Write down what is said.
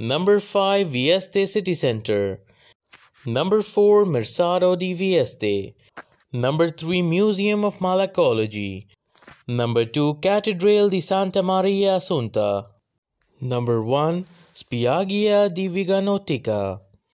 Number 5 Vieste City Center. Number 4 Mercado di Vieste. Number 3 Museum of Malacology. Number 2 Cathedral di Santa Maria Assunta. Number 1 Spiaggia di Vignanotica.